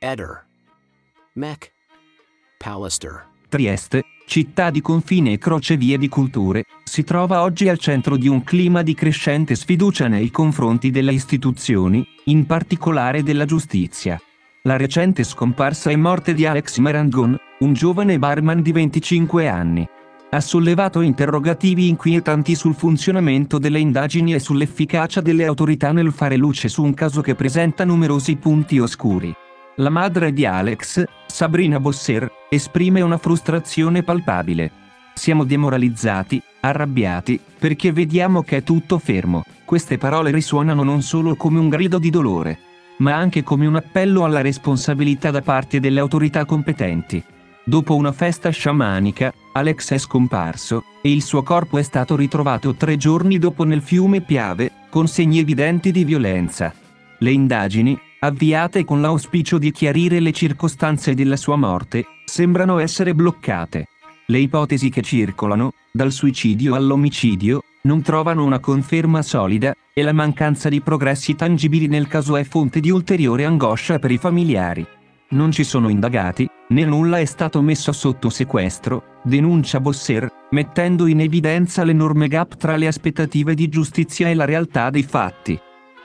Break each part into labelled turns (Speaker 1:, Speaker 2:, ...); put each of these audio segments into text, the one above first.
Speaker 1: Eder. Mech. Pallister.
Speaker 2: Trieste, città di confine e crocevia di culture, si trova oggi al centro di un clima di crescente sfiducia nei confronti delle istituzioni, in particolare della giustizia. La recente scomparsa e morte di Alex Marangon, un giovane barman di 25 anni, ha sollevato interrogativi inquietanti sul funzionamento delle indagini e sull'efficacia delle autorità nel fare luce su un caso che presenta numerosi punti oscuri. La madre di Alex, Sabrina Bosser, esprime una frustrazione palpabile. Siamo demoralizzati, arrabbiati, perché vediamo che è tutto fermo. Queste parole risuonano non solo come un grido di dolore, ma anche come un appello alla responsabilità da parte delle autorità competenti. Dopo una festa sciamanica, Alex è scomparso, e il suo corpo è stato ritrovato tre giorni dopo nel fiume Piave, con segni evidenti di violenza. Le indagini, avviate con l'auspicio di chiarire le circostanze della sua morte, sembrano essere bloccate. Le ipotesi che circolano, dal suicidio all'omicidio, non trovano una conferma solida, e la mancanza di progressi tangibili nel caso è fonte di ulteriore angoscia per i familiari. Non ci sono indagati, né nulla è stato messo sotto sequestro, denuncia Bosser, mettendo in evidenza l'enorme gap tra le aspettative di giustizia e la realtà dei fatti.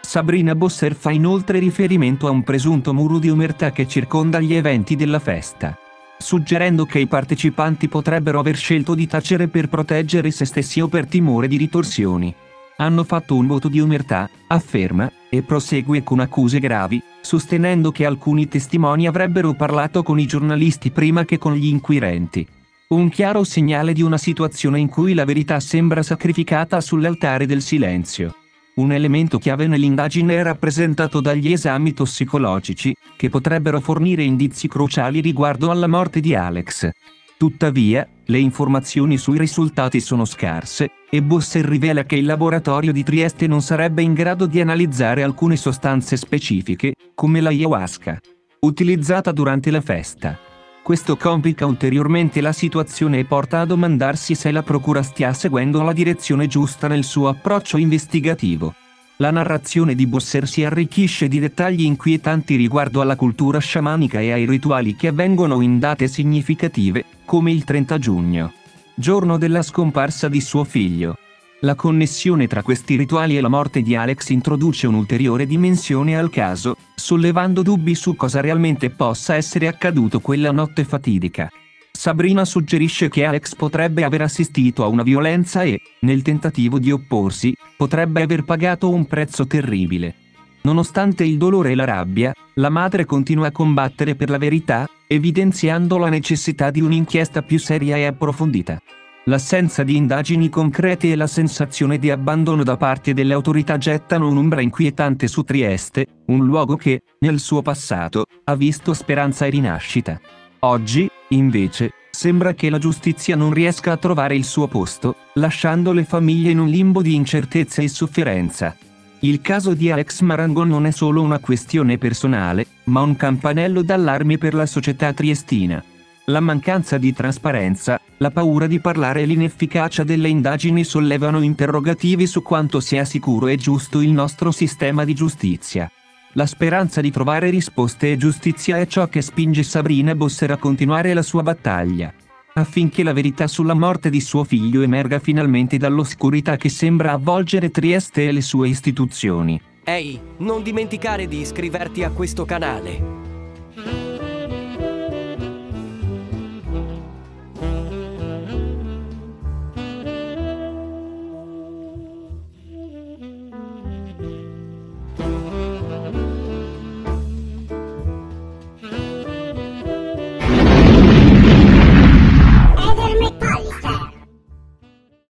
Speaker 2: Sabrina Bosser fa inoltre riferimento a un presunto muro di omertà che circonda gli eventi della festa, suggerendo che i partecipanti potrebbero aver scelto di tacere per proteggere se stessi o per timore di ritorsioni. Hanno fatto un voto di omertà, afferma, e prosegue con accuse gravi, sostenendo che alcuni testimoni avrebbero parlato con i giornalisti prima che con gli inquirenti. Un chiaro segnale di una situazione in cui la verità sembra sacrificata sull'altare del silenzio. Un elemento chiave nell'indagine è rappresentato dagli esami tossicologici, che potrebbero fornire indizi cruciali riguardo alla morte di Alex. Tuttavia, le informazioni sui risultati sono scarse, e Bosser rivela che il laboratorio di Trieste non sarebbe in grado di analizzare alcune sostanze specifiche, come l'ayahuasca, utilizzata durante la festa. Questo complica ulteriormente la situazione e porta a domandarsi se la Procura stia seguendo la direzione giusta nel suo approccio investigativo. La narrazione di Bosser si arricchisce di dettagli inquietanti riguardo alla cultura sciamanica e ai rituali che avvengono in date significative, come il 30 giugno, giorno della scomparsa di suo figlio. La connessione tra questi rituali e la morte di Alex introduce un'ulteriore dimensione al caso, sollevando dubbi su cosa realmente possa essere accaduto quella notte fatidica. Sabrina suggerisce che Alex potrebbe aver assistito a una violenza e, nel tentativo di opporsi, potrebbe aver pagato un prezzo terribile. Nonostante il dolore e la rabbia, la madre continua a combattere per la verità, evidenziando la necessità di un'inchiesta più seria e approfondita. L'assenza di indagini concrete e la sensazione di abbandono da parte delle autorità gettano un'ombra inquietante su Trieste, un luogo che, nel suo passato, ha visto speranza e rinascita. Oggi, invece, sembra che la giustizia non riesca a trovare il suo posto, lasciando le famiglie in un limbo di incertezza e sofferenza. Il caso di Alex Marangon non è solo una questione personale, ma un campanello d'allarme per la società triestina. La mancanza di trasparenza, la paura di parlare e l'inefficacia delle indagini sollevano interrogativi su quanto sia sicuro e giusto il nostro sistema di giustizia. La speranza di trovare risposte e giustizia è ciò che spinge Sabrina Bosser a continuare la sua battaglia affinché la verità sulla morte di suo figlio emerga finalmente dall'oscurità che sembra avvolgere Trieste e le sue istituzioni.
Speaker 3: Ehi, non dimenticare di iscriverti a questo canale.